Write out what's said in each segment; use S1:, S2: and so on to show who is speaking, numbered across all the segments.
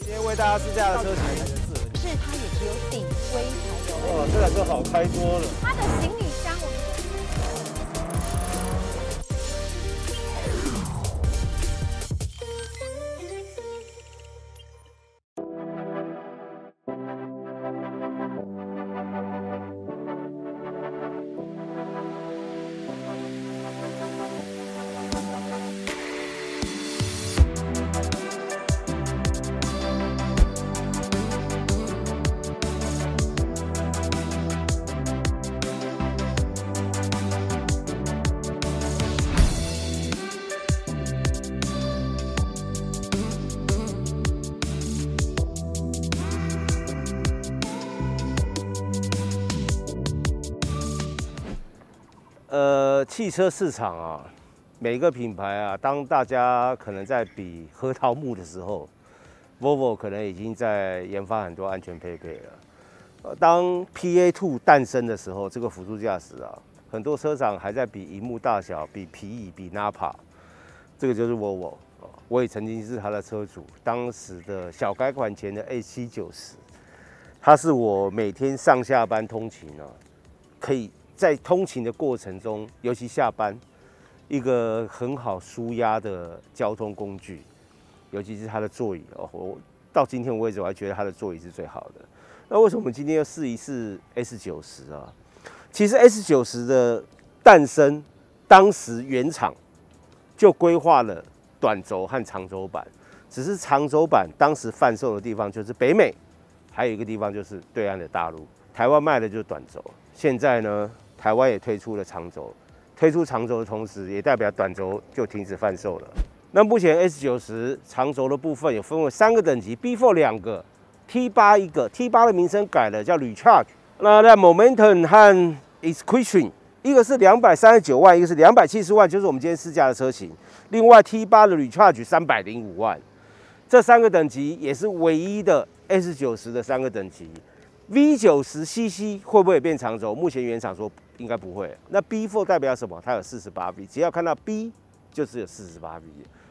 S1: 今天为大家试驾的车型是。
S2: 是它也只有顶规才有。
S1: 哇，这台车好开多了。
S2: 它的行李箱
S1: 汽车市场啊，每个品牌啊，当大家可能在比核桃木的时候，Volvo 可能已经在研发很多安全配备了。呃，当 PA Two 诞生的时候，这个辅助驾驶啊，很多车厂还在比荧幕大小、比皮椅、比 Napa，这个就是 Volvo。我也曾经是它的车主，当时的小改款前的 A 7 9 0它是我每天上下班通勤啊，可以在通勤的过程中，尤其下班，一个很好舒压的交通工具。尤其是它的座椅哦，我到今天为止我还觉得它的座椅是最好的。那为什么我们今天要试一试 S 九十啊？其实 S 九十的诞生，当时原厂就规划了短轴和长轴版，只是长轴版当时贩售的地方就是北美，还有一个地方就是对岸的大陆。台湾卖的就是短轴，现在呢，台湾也推出了长轴。推出长轴的同时，也代表短轴就停止贩售了。那目前 S 九十长轴的部分有分为三个等级，B4 两个，T 八一个，T 八的名称改了叫 Recharge。那在 Momentum 和 Exquisition，一个是两百三十九万，一个是两百七十万，就是我们今天试驾的车型。另外 T 八的 Recharge 三百零五万，这三个等级也是唯一的 S 九十的三个等级。V 九十 CC 会不会变长轴？目前原厂说应该不会。那 B4 代表什么？它有四十八 V，只要看到 B 就是有四十八 V。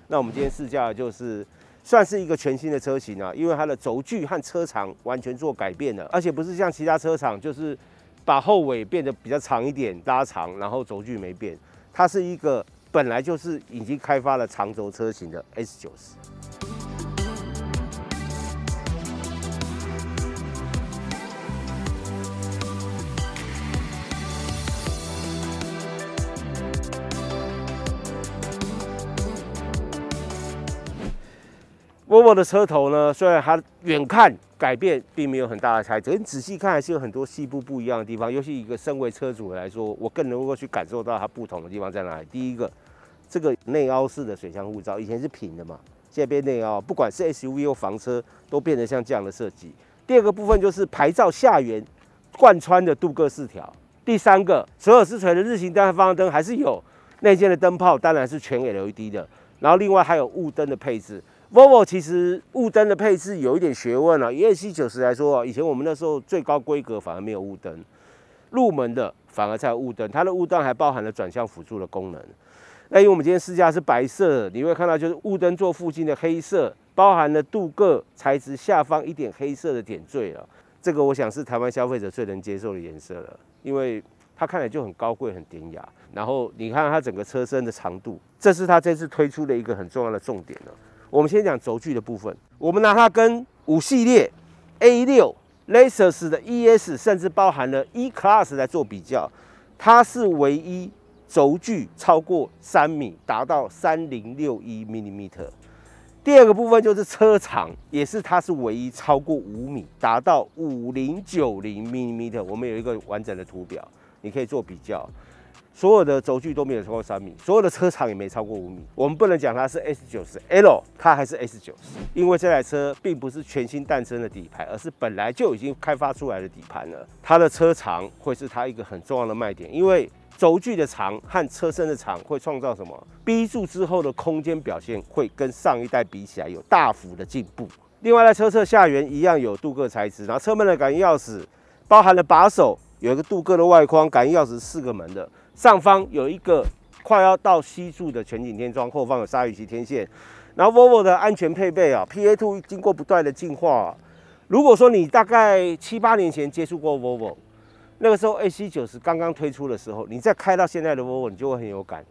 S1: 那我们今天试驾就是算是一个全新的车型啊，因为它的轴距和车长完全做改变了，而且不是像其他车厂就是把后尾变得比较长一点拉长，然后轴距没变，它是一个本来就是已经开发了长轴车型的 S90。Volvo 的车头呢，虽然它远看改变并没有很大的差别，你仔细看还是有很多细部不一样的地方。尤其一个身为车主来说，我更能够去感受到它不同的地方在哪里。第一个，这个内凹式的水箱护罩，以前是平的嘛，现在变内凹，不管是 SUV 或房车，都变得像这样的设计。第二个部分就是牌照下缘贯穿的镀铬饰条。第三个，所有实锤的日行灯和方向灯还是有内建的灯泡，当然是全 LED 的。然后另外还有雾灯的配置。Volvo 其实雾灯的配置有一点学问啊。以 A7 90来说啊，以前我们那时候最高规格反而没有雾灯，入门的反而才有雾灯。它的雾灯还包含了转向辅助的功能。那因为我们今天试驾是白色，你会看到就是雾灯座附近的黑色，包含了镀铬材质下方一点黑色的点缀了。这个我想是台湾消费者最能接受的颜色了，因为它看起来就很高贵、很典雅。然后你看它整个车身的长度，这是它这次推出的一个很重要的重点了。我们先讲轴距的部分，我们拿它跟五系列 A 六、Lexus 的 ES，甚至包含了 E Class 来做比较，它是唯一轴距超过三米，达到三零六一 m i l i m e t e r。第二个部分就是车长，也是它是唯一超过五米，达到五零九零 m i l i m e t e r。我们有一个完整的图表，你可以做比较。所有的轴距都没有超过三米，所有的车长也没超过五米。我们不能讲它是 S 九十 L，它还是 S 九十，因为这台车并不是全新诞生的底盘，而是本来就已经开发出来的底盘了。它的车长会是它一个很重要的卖点，因为轴距的长和车身的长会创造什么？B 柱之后的空间表现会跟上一代比起来有大幅的进步。另外，在车侧下缘一样有镀铬材质，然后车门的感应钥匙包含了把手，有一个镀铬的外框，感应钥匙四个门的。上方有一个快要到吸柱的全景天窗，后方有鲨鱼鳍天线，然后 Volvo 的安全配备啊，PA Two 经过不断的进化、如果说你大概七八年前接触过 Volvo，那个时候 AC 九十刚刚推出的时候，你再开到现在的 Volvo，你就会很有感，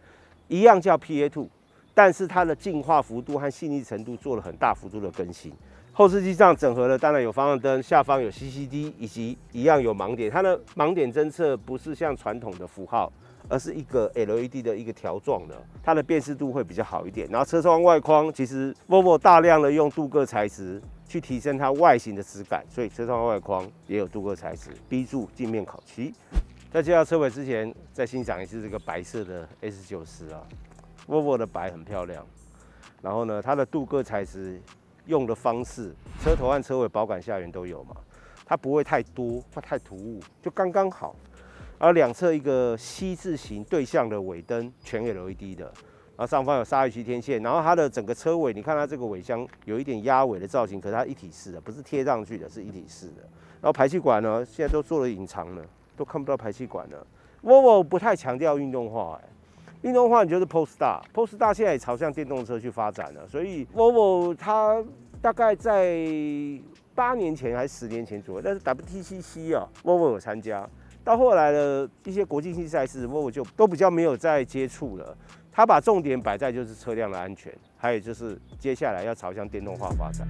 S1: 一样叫 PA2，但是它的进化幅度和细腻程度做了很大幅度的更新。后视镜上整合了，当然有方向灯，下方有 CCD，以及一样有盲点。它的盲点侦测不是像传统的符号，而是一个 LED 的一个条状的，它的辨识度会比较好一点。然后车窗外框，其实 Volvo 大量的用镀铬材质去提升它外形的质感，所以车窗外框也有镀铬材质，B 柱镜面烤漆。在介绍车尾之前，再欣赏一次这个白色的 S 九十啊，Volvo 的白很漂亮。然后呢，它的镀铬材质。用的方式，车头和车尾保杆下缘都有嘛，它不会太多，会太突兀，就刚刚好。而两侧一个 C 字形对向的尾灯，全 LED 的，然后上方有鲨鱼鳍天线，然后它的整个车尾，你看它这个尾箱有一点压尾的造型，可是它一体式的，不是贴上去的，是一体式的。然后排气管呢，现在都做了隐藏了，都看不到排气管了。vol 不太强调运动化，哎。运动化，你就是 Polestar，Polestar 现在也朝向电动车去发展了，所以 Volvo 它大概在八年前还是十年前左右，但是 WTCC 啊，Volvo 有参加，到后来的一些国际性赛事，Volvo 就都比较没有再接触了，它把重点摆在就是车辆的安全，还有就是接下来要朝向电动化发展。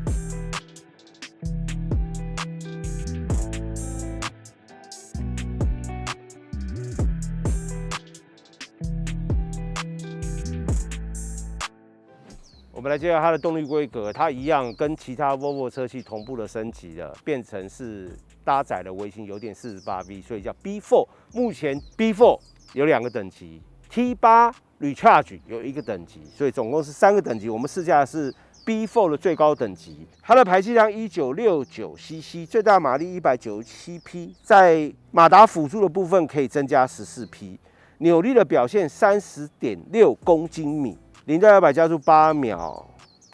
S1: 来介绍它的动力规格，它一样跟其他 Volvo 车系同步的升级了，变成是搭载了微型油电 48V，所以叫 B4。目前 B4 有两个等级，T8 Recharge 有一个等级，所以总共是三个等级。我们试驾的是 B4 的最高等级，它的排气量1969 CC，最大马力197匹，在马达辅助的部分可以增加14匹，扭力的表现30.6公斤米。零到一百加速八秒，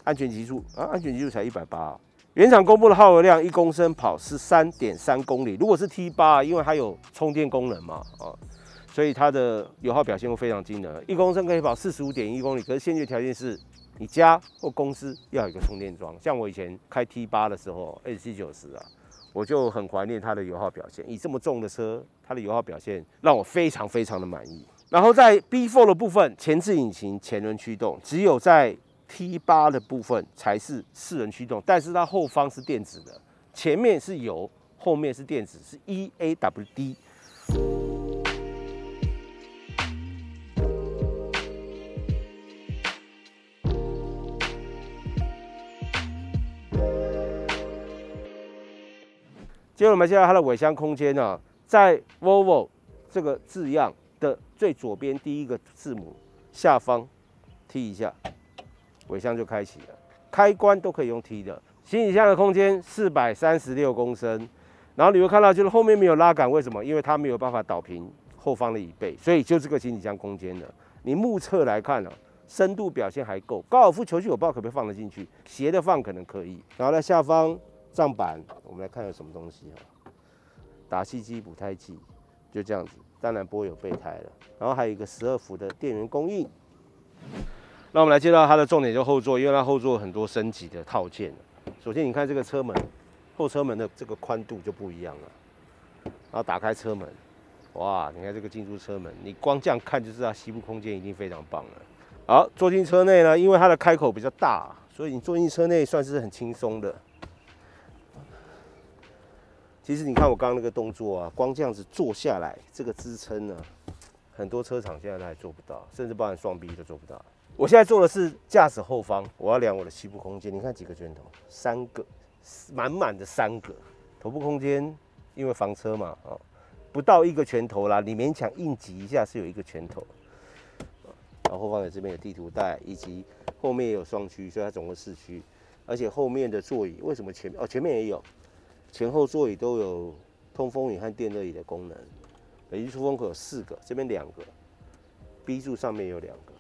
S1: 安全极速啊，安全极速才一百八。原厂公布的耗油量一公升跑十三点三公里。如果是 T 八，因为它有充电功能嘛，啊，所以它的油耗表现会非常惊人。一公升可以跑四十五点一公里。可是先决条件是你家或公司要有一个充电桩。像我以前开 T 八的时候，S C 九十啊，我就很怀念它的油耗表现。以这么重的车，它的油耗表现让我非常非常的满意。然后在 B4 的部分，前置引擎前轮驱动，只有在 T8 的部分才是四轮驱动，但是它后方是电子的，前面是油，后面是电子，是 EAWD。接着我们介绍它的尾箱空间呢，在 Volvo 这个字样。最左边第一个字母下方踢一下，尾箱就开启了。开关都可以用踢的。行李箱的空间四百三十六公升，然后你会看到就是后面没有拉杆，为什么？因为它没有办法倒平后方的椅背，所以就这个行李箱空间了。你目测来看呢，深度表现还够。高尔夫球具我不知道可不可以放得进去，斜的放可能可以。然后在下方账板，我们来看有什么东西哈，打气机、补胎器，就这样子。当然不会有备胎了，然后还有一个十二伏的电源供应。那我们来介绍它的重点，就后座，因为它后座很多升级的套件。首先你看这个车门，后车门的这个宽度就不一样了。然后打开车门，哇，你看这个进入车门，你光这样看就知道膝部空间一定非常棒了。好，坐进车内呢，因为它的开口比较大，所以你坐进车内算是很轻松的。其实你看我刚刚那个动作啊，光这样子坐下来，这个支撑呢，很多车厂现在都还做不到，甚至包含双 B 都做不到。我现在做的是驾驶后方，我要量我的膝部空间。你看几个拳头？三个，满满的三个。头部空间，因为房车嘛，啊，不到一个拳头啦，你勉强硬挤一下是有一个拳头。然后后方的这边有地图带，以及后面也有双区，所以它总共四区。而且后面的座椅为什么前哦前面也有？前后座椅都有通风椅和电热椅的功能。北极出风口有四个，这边两个，B 柱上面有两个。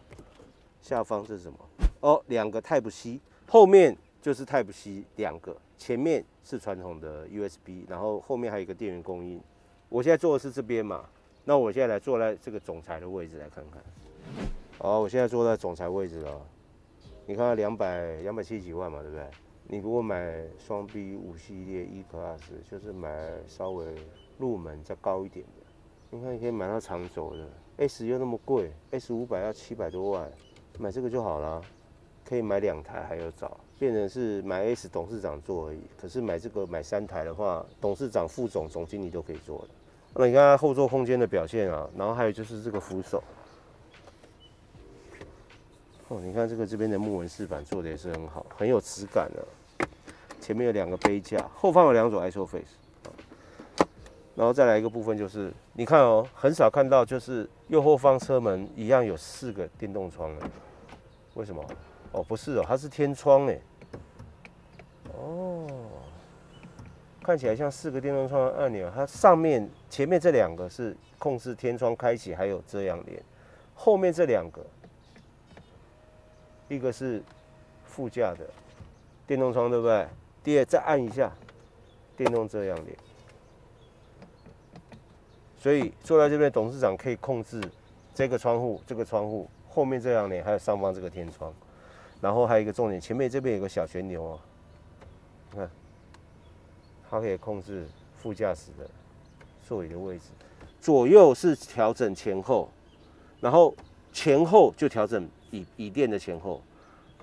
S1: 下方是什么？哦，两个 Type C，后面就是 Type C 两个，前面是传统的 USB，然后后面还有一个电源供应。我现在坐的是这边嘛，那我现在来坐在这个总裁的位置来看看。好，我现在坐在总裁位置了。你看两百两百七十几万嘛，对不对？你如果买双 B 五系列 E Plus，就是买稍微入门再高一点的，你看你可以买到长轴的，S 又那么贵，S 五百要七百多万，买这个就好了，可以买两台还有找，变成是买 S 董事长做而已。可是买这个买三台的话，董事长、副总、总经理都可以做的。那你看它后座空间的表现啊，然后还有就是这个扶手。哦，你看这个这边的木纹饰板做的也是很好，很有质感的。前面有两个杯架，后方有两种 ISOFACE。然后再来一个部分就是，你看哦，很少看到就是右后方车门一样有四个电动窗的。为什么？哦，不是哦，它是天窗哎。哦，看起来像四个电动窗的按钮，它上面前面这两个是控制天窗开启还有遮阳帘，后面这两个。一个是副驾的电动窗，对不对？第二，再按一下电动遮阳帘。所以坐在这边，董事长可以控制这个窗户、这个窗户后面遮阳帘，还有上方这个天窗。然后还有一个重点，前面这边有个小旋钮哦，你看，它可以控制副驾驶的座椅的位置。左右是调整前后，然后前后就调整。椅椅垫的前后，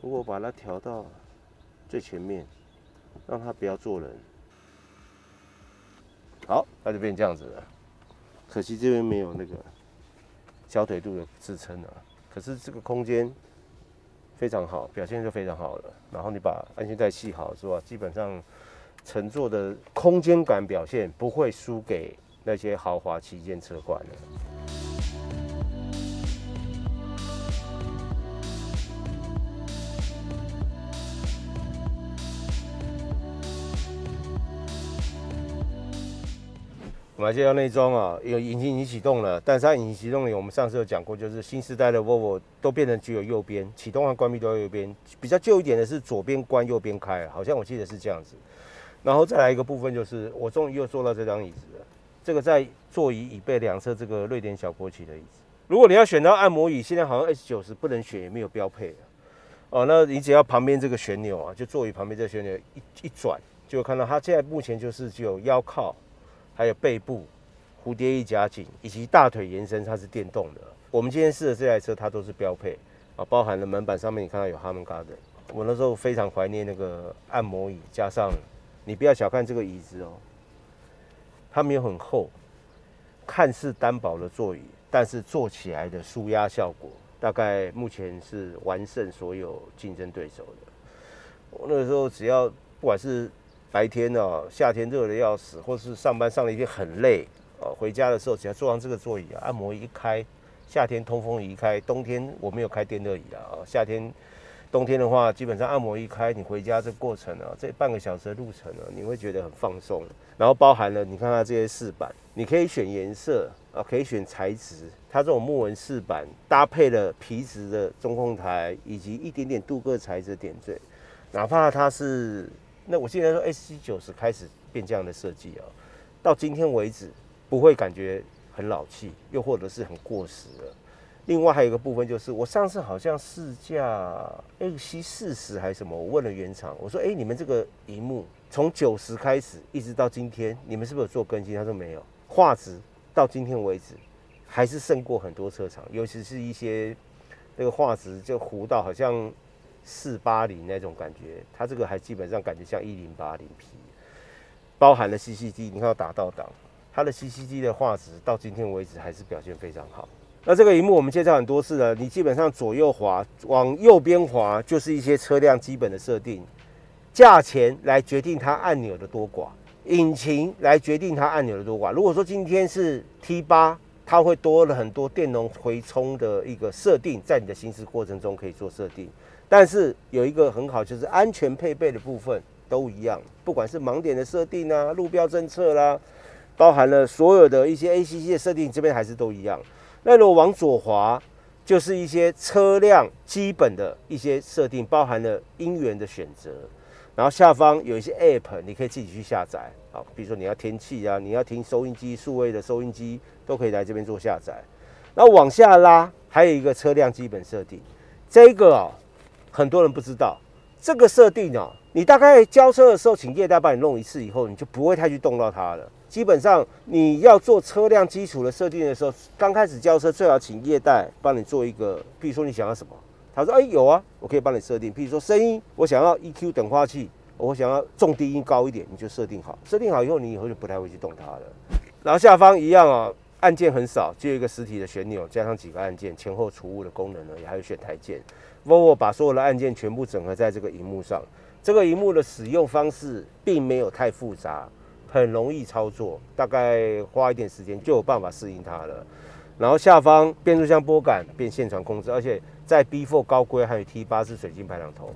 S1: 如果把它调到最前面，让它不要坐人，好，那就变这样子了。可惜这边没有那个小腿肚的支撑了，可是这个空间非常好，表现就非常好了。然后你把安全带系好是吧？基本上乘坐的空间感表现不会输给那些豪华旗舰车款的。我们介绍内装啊，有引擎已经启动了，但是它引擎启动里，我们上次有讲过，就是新时代的 Volvo 都变成只有右边启动和关闭都要右边，比较旧一点的是左边关右边开，好像我记得是这样子。然后再来一个部分就是，我终于又坐到这张椅子了，这个在座椅椅背两侧这个瑞典小国旗的椅子。如果你要选到按摩椅，现在好像 S 九十不能选，也没有标配哦，那你只要旁边这个旋钮啊，就座椅旁边这个旋钮一一转，就看到它现在目前就是只有腰靠。还有背部蝴蝶翼夹紧以及大腿延伸，它是电动的。我们今天试的这台车，它都是标配啊，包含了门板上面你看到有哈曼嘎的。我那时候非常怀念那个按摩椅，加上你不要小看这个椅子哦，它没有很厚，看似单薄的座椅，但是坐起来的舒压效果，大概目前是完胜所有竞争对手的。我那个时候只要不管是白天呢，夏天热的要死，或是上班上了一天很累，哦，回家的时候只要坐上这个座椅啊，按摩一开，夏天通风一开，冬天我没有开电热椅啊，夏天、冬天的话，基本上按摩一开，你回家这过程啊，这半个小时的路程呢，你会觉得很放松。然后包含了你看它这些饰板，你可以选颜色啊，可以选材质，它这种木纹饰板搭配了皮质的中控台，以及一点点镀铬材质点缀，哪怕它是。那我现在说 S C 九十开始变这样的设计啊，到今天为止不会感觉很老气，又或者是很过时了。另外还有一个部分就是，我上次好像试驾 X C 四十还是什么，我问了原厂，我说：哎，你们这个荧幕从九十开始一直到今天，你们是不是有做更新？他说没有，画质到今天为止还是胜过很多车厂，尤其是一些那个画质就糊到好像。四八零那种感觉，它这个还基本上感觉像一零八零 P，包含了 CCD，你看要打到档，它的 CCD 的画质到今天为止还是表现非常好。那这个荧幕我们介绍很多次了，你基本上左右滑，往右边滑就是一些车辆基本的设定，价钱来决定它按钮的多寡，引擎来决定它按钮的多寡。如果说今天是 T 八，它会多了很多电容回充的一个设定，在你的行驶过程中可以做设定。但是有一个很好，就是安全配备的部分都一样，不管是盲点的设定啊、路标政策啦，包含了所有的一些 ACC 的设定，这边还是都一样。那如果往左滑，就是一些车辆基本的一些设定，包含了音源的选择，然后下方有一些 App，你可以自己去下载。好，比如说你要天气啊，你要听收音机、数位的收音机，都可以来这边做下载。那往下拉，还有一个车辆基本设定，这个啊。很多人不知道这个设定哦。你大概交车的时候，请业代帮你弄一次以后，你就不会太去动到它了。基本上你要做车辆基础的设定的时候，刚开始交车最好请业代帮你做一个，比如说你想要什么，他说哎有啊，我可以帮你设定。比如说声音，我想要 EQ 等化器，我想要重低音高一点，你就设定好。设定好以后，你以后就不太会去动它了。然后下方一样啊，按键很少，就一个实体的旋钮，加上几个按键，前后储物的功能而已，还有选台键。Volvo 把所有的按键全部整合在这个荧幕上。这个荧幕的使用方式并没有太复杂，很容易操作，大概花一点时间就有办法适应它了。然后下方变速箱拨杆变线传控制，而且在 B4 高规还有 T8 是水晶排挡头，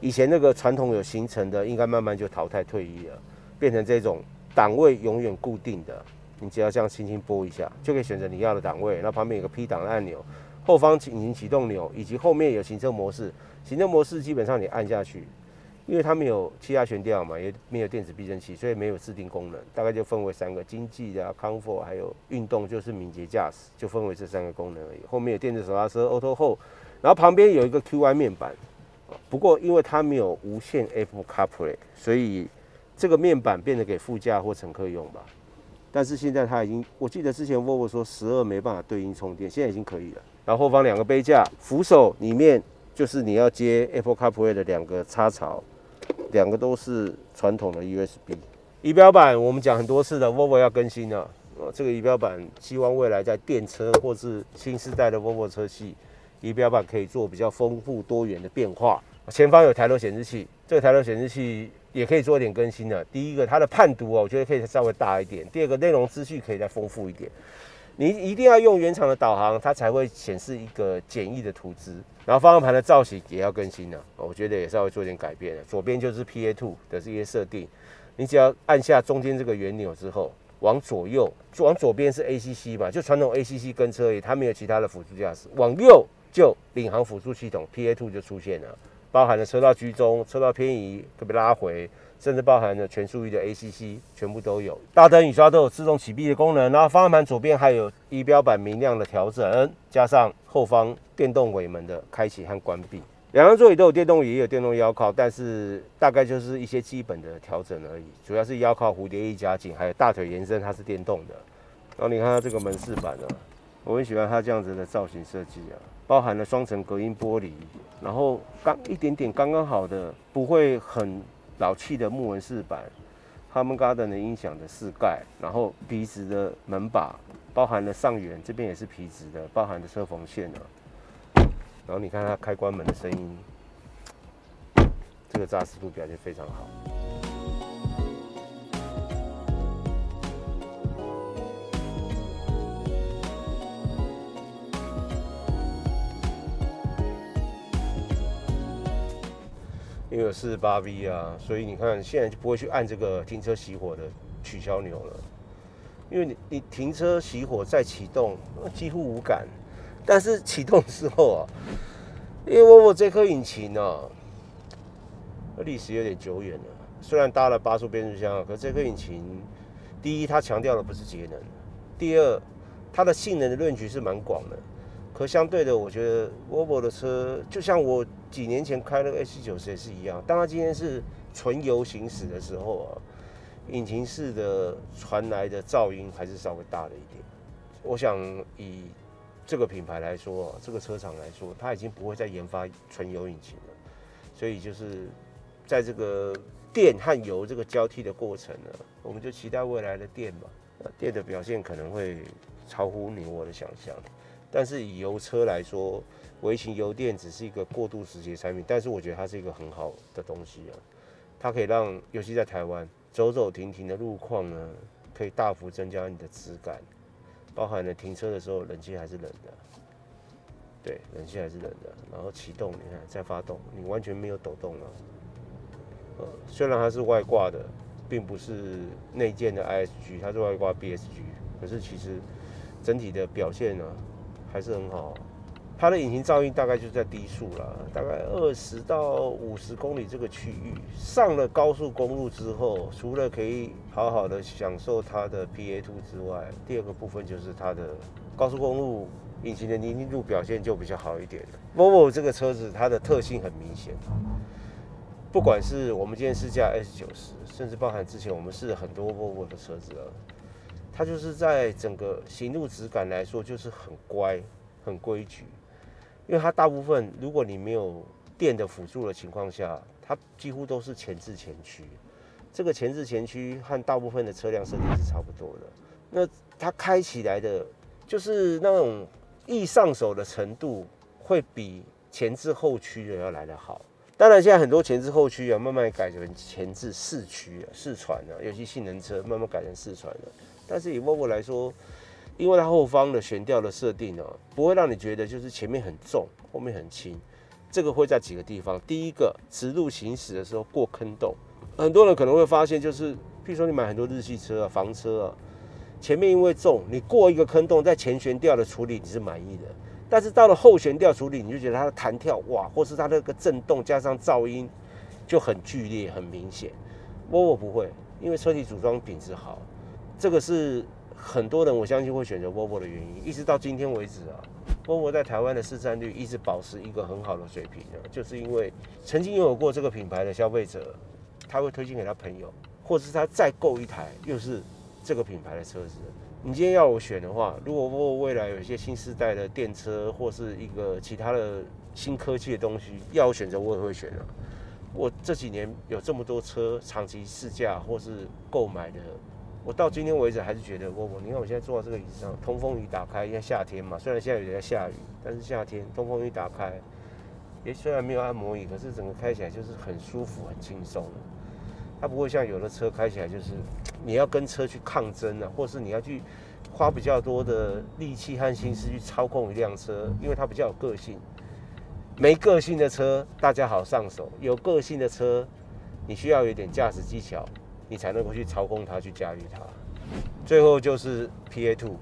S1: 以前那个传统有形成的应该慢慢就淘汰退役了，变成这种档位永远固定的，你只要这样轻轻拨一下就可以选择你要的档位。那旁边有个 P 档的按钮，后方引擎启动钮，以及后面有行车模式，行车模式基本上你按下去。因为它没有气压悬吊嘛，也没有电子避震器，所以没有自定功能。大概就分为三个：经济的、comfort，还有运动，就是敏捷驾驶，就分为这三个功能而已。后面有电子手刹车、Auto Hold，然后旁边有一个 QI 面板。不过因为它没有无线 Apple CarPlay，所以这个面板变得给副驾或乘客用吧。但是现在它已经，我记得之前 Volvo 说十二没办法对应充电，现在已经可以了。然后后方两个杯架，扶手里面就是你要接 Apple CarPlay 的两个插槽。两个都是传统的 USB 仪表板，我们讲很多次的，Volvo 要更新了。呃，这个仪表板希望未来在电车或是新时代的 Volvo 车系，仪表板可以做比较丰富多元的变化。前方有抬头显示器，这个抬头显示器也可以做一点更新的。第一个，它的判读哦，我觉得可以稍微大一点；第二个，内容资讯可以再丰富一点。你一定要用原厂的导航，它才会显示一个简易的图资。然后方向盘的造型也要更新了，我觉得也稍微做点改变了。左边就是 PA Two 的这些设定，你只要按下中间这个圆钮之后，往左右，往左边是 ACC 嘛，就传统 ACC 跟车而已，它没有其他的辅助驾驶。往右就领航辅助系统 PA Two 就出现了，包含了车道居中、车道偏移、特别拉回。甚至包含了全速域的 ACC，全部都有。大灯、雨刷都有自动启闭的功能。然后方向盘左边还有仪表板明亮的调整，加上后方电动尾门的开启和关闭。两张座椅都有电动椅，也有电动腰靠，但是大概就是一些基本的调整而已。主要是腰靠蝴蝶翼夹紧，还有大腿延伸，它是电动的。然后你看它这个门饰板啊，我很喜欢它这样子的造型设计啊，包含了双层隔音玻璃，然后刚一点点刚刚好的，不会很。老气的木纹饰板，Harman Kardon 的音响的饰盖，然后皮质的门把，包含了上缘这边也是皮质的，包含的车缝线啊。然后你看它开关门的声音，这个扎实度表现非常好。有四十八 V 啊，所以你看现在就不会去按这个停车熄火的取消钮了。因为你你停车熄火再启动几乎无感，但是启动之后啊，因为我我这颗引擎呢，历史有点久远了。虽然搭了八速变速箱，可这颗引擎，第一它强调的不是节能，第二它的性能的论据是蛮广的。可相对的，我觉得 v o v o 的车就像我。几年前开那个 H 九十也是一样，当它今天是纯油行驶的时候啊，引擎室的传来的噪音还是稍微大了一点。我想以这个品牌来说，这个车厂来说，它已经不会再研发纯油引擎了。所以就是在这个电和油这个交替的过程呢，我们就期待未来的电吧。电的表现可能会超乎你我的想象，但是以油车来说。微型油电只是一个过渡时期的产品，但是我觉得它是一个很好的东西啊。它可以让，尤其在台湾走走停停的路况呢，可以大幅增加你的质感，包含了停车的时候冷气还是冷的，对，冷气还是冷的。然后启动，你看再发动，你完全没有抖动了。呃，虽然它是外挂的，并不是内建的 ISG，它是外挂 BSG，可是其实整体的表现呢，还是很好。它的引擎噪音大概就在低速了，大概二十到五十公里这个区域。上了高速公路之后，除了可以好好的享受它的 PA2 之外，第二个部分就是它的高速公路引擎的泥泞度表现就比较好一点了。Volvo 这个车子它的特性很明显，不管是我们今天试驾 S 九十，甚至包含之前我们试了很多 Volvo 的车子啊，它就是在整个行路质感来说就是很乖、很规矩，因为它大部分如果你没有电的辅助的情况下，它几乎都是前置前驱。这个前置前驱和大部分的车辆设定是差不多的。那它开起来的，就是那种易上手的程度，会比前置后驱的要来得好。当然，现在很多前置后驱啊，慢慢改成前置四驱啊、四传啊，尤其性能车慢慢改成四传了。但是以 v o v o 来说，因为它后方的悬吊的设定呢，不会让你觉得就是前面很重，后面很轻。这个会在几个地方，第一个，直路行驶的时候过坑洞，很多人可能会发现，就是譬如说你买很多日系车啊、房车啊，前面因为重，你过一个坑洞，在前悬吊的处理你是满意的。但是到了后悬吊处理，你就觉得它的弹跳哇，或是它那个震动加上噪音就很剧烈、很明显。Volvo 不会，因为车体组装品质好，这个是很多人我相信会选择 Volvo 的原因。一直到今天为止啊，Volvo 在台湾的市占率一直保持一个很好的水平啊，就是因为曾经拥有过这个品牌的消费者，他会推荐给他朋友，或者是他再购一台又是这个品牌的车子。你今天要我选的话，如果我未来有一些新时代的电车或是一个其他的新科技的东西，要我选择，我也会选的。我这几年有这么多车长期试驾或是购买的，我到今天为止还是觉得我我，你看我现在坐在这个椅子上，通风一打开，因为夏天嘛，虽然现在有点在下雨，但是夏天通风一打开，也虽然没有按摩椅，可是整个开起来就是很舒服、很轻松的。它不会像有的车开起来就是你要跟车去抗争啊，或是你要去花比较多的力气和心思去操控一辆车，因为它比较有个性。没个性的车大家好上手，有个性的车你需要有点驾驶技巧，你才能够去操控它、去驾驭它。最后就是 PA Two，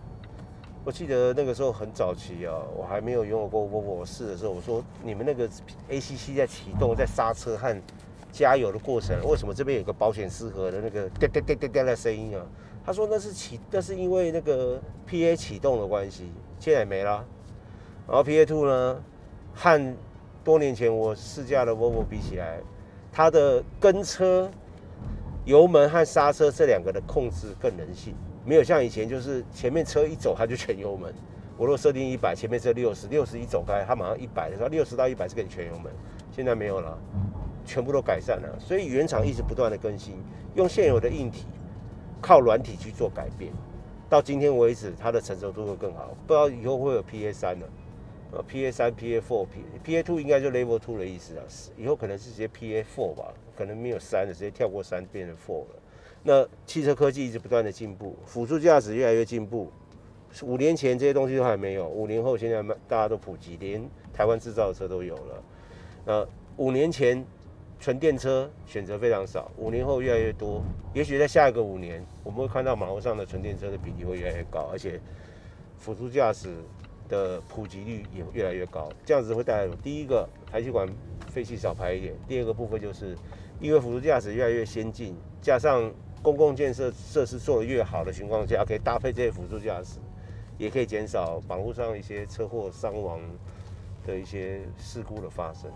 S1: 我记得那个时候很早期啊，我还没有拥有过 Volvo 我试的时候，我说你们那个 ACC 在启动、在刹车和加油的过程，为什么这边有个保险丝盒的那个哒哒哒哒哒的声音啊？他说那是启，那是因为那个 PA 启动的关系，现在没了。然后 PA Two 呢，和多年前我试驾的 Volvo 比起来，它的跟车、油门和刹车这两个的控制更人性，没有像以前就是前面车一走它就全油门。我如果设定一百，前面车六十，六十一走开，它马上一百的时候，六十到一百是给你全油门。现在没有了。全部都改善了，所以原厂一直不断的更新，用现有的硬体，靠软体去做改变，到今天为止，它的成熟度会更好。不知道以后会有 PA 三呢？呃，PA 三、PA four、P、PA two 应该就 Level two 的意思啊，以后可能是直接 PA four 吧，可能没有三的，直接跳过三变成 four 了。那汽车科技一直不断的进步，辅助驾驶越来越进步。五年前这些东西都还没有，五年后现在大家都普及，连台湾制造的车都有了。那五年前。纯电车选择非常少，五年后越来越多。也许在下一个五年，我们会看到马路上的纯电车的比例会越来越高，而且辅助驾驶的普及率也越来越高。这样子会带来第一个排气管废气少排一点，第二个部分就是因为辅助驾驶越来越先进，加上公共建设设施做得越好的情况下，可以搭配这些辅助驾驶，也可以减少马路上一些车祸伤亡的一些事故的发生。